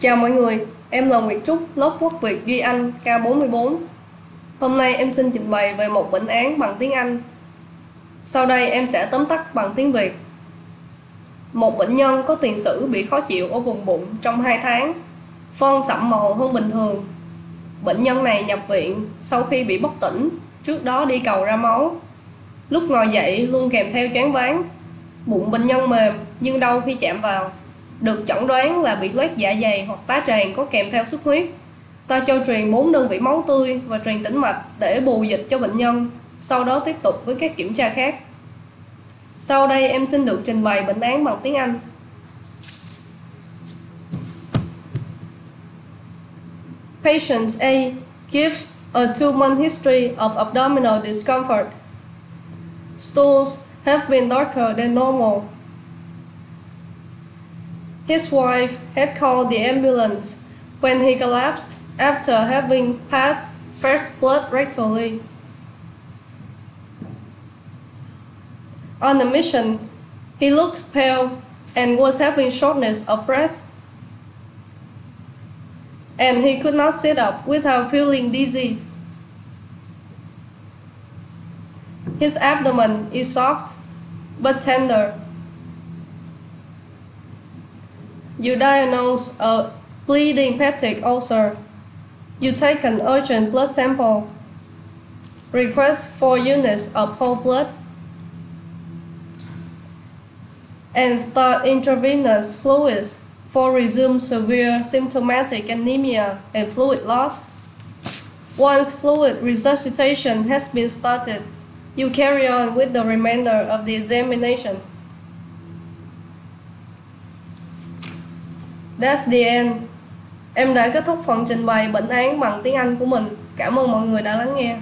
Chào mọi người, em là Nguyệt Trúc, lớp Quốc Việt Duy Anh K44. Hôm nay em xin trình bày về một bệnh án bằng tiếng Anh. Sau đây em sẽ tóm tắt bằng tiếng Việt. Một bệnh nhân có tiền sử bị khó chịu ở vùng bụng trong 2 tháng, phân sậm màu hơn bình thường. Bệnh nhân này nhập viện sau khi bị bất tỉnh, trước đó đi cầu ra máu. Lúc ngồi dậy luôn kèm theo choáng váng. Bụng bệnh nhân mềm nhưng đau khi chạm vào được chẩn đoán là bị loét dạ dày hoặc tá tràng có kèm theo xuất huyết. Ta cho truyền 4 đơn vị máu tươi và truyền tĩnh mạch để bù dịch cho bệnh nhân, sau đó tiếp tục với các kiểm tra khác. Sau đây em xin được trình bày bệnh án bằng tiếng Anh. Patient A gives a two-month history of abdominal discomfort. Stools have been darker than normal. His wife had called the ambulance when he collapsed after having passed first blood rectally. On a mission, he looked pale and was having shortness of breath. And he could not sit up without feeling dizzy. His abdomen is soft but tender You diagnose a bleeding peptic ulcer. You take an urgent blood sample. Request 4 units of whole blood. And start intravenous fluids for resume severe symptomatic anemia and fluid loss. Once fluid resuscitation has been started, you carry on with the remainder of the examination. That's the end. Em đã kết thúc phần trình bày bệnh án bằng tiếng Anh của mình. Cảm ơn mọi người đã lắng nghe.